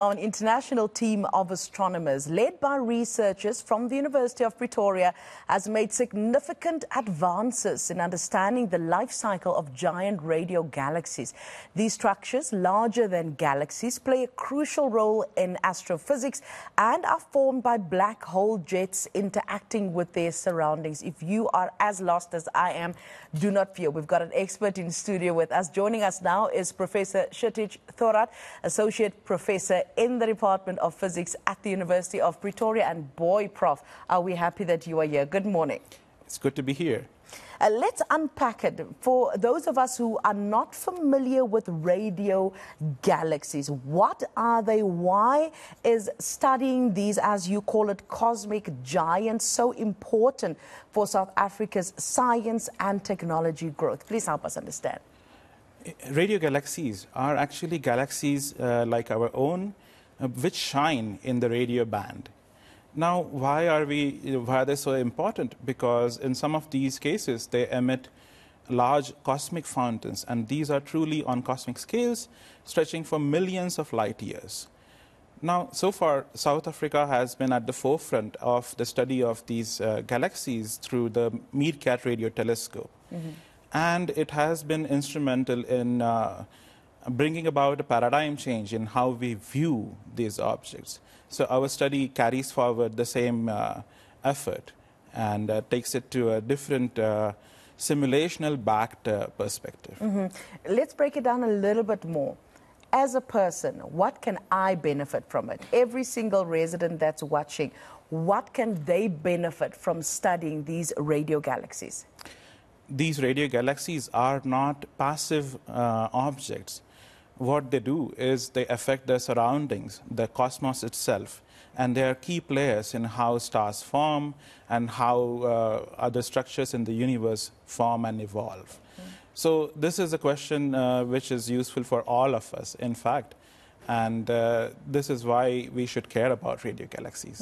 An international team of astronomers led by researchers from the University of Pretoria has made significant advances in understanding the life cycle of giant radio galaxies. These structures, larger than galaxies, play a crucial role in astrophysics and are formed by black hole jets interacting with their surroundings. If you are as lost as I am, do not fear. We've got an expert in studio with us. Joining us now is Professor Kshitij Thorat, Associate Professor in the Department of Physics at the University of Pretoria. And boy, Prof, are we happy that you are here. Good morning. It's good to be here. Uh, let's unpack it for those of us who are not familiar with radio galaxies. What are they? Why is studying these, as you call it, cosmic giants, so important for South Africa's science and technology growth? Please help us understand. Radio galaxies are actually galaxies uh, like our own uh, which shine in the radio band. Now, why are we? Why are they so important? Because in some of these cases, they emit large cosmic fountains, and these are truly on cosmic scales, stretching for millions of light years. Now, so far, South Africa has been at the forefront of the study of these uh, galaxies through the MeerKAT Radio Telescope. Mm -hmm. And it has been instrumental in uh, bringing about a paradigm change in how we view these objects. So our study carries forward the same uh, effort and uh, takes it to a different uh, simulational backed uh, perspective. Mm -hmm. Let's break it down a little bit more. As a person, what can I benefit from it? Every single resident that's watching, what can they benefit from studying these radio galaxies? These radio galaxies are not passive uh, objects what they do is they affect their surroundings, the cosmos itself, and they are key players in how stars form and how uh, other structures in the universe form and evolve. Mm. So this is a question uh, which is useful for all of us, in fact, and uh, this is why we should care about radio galaxies.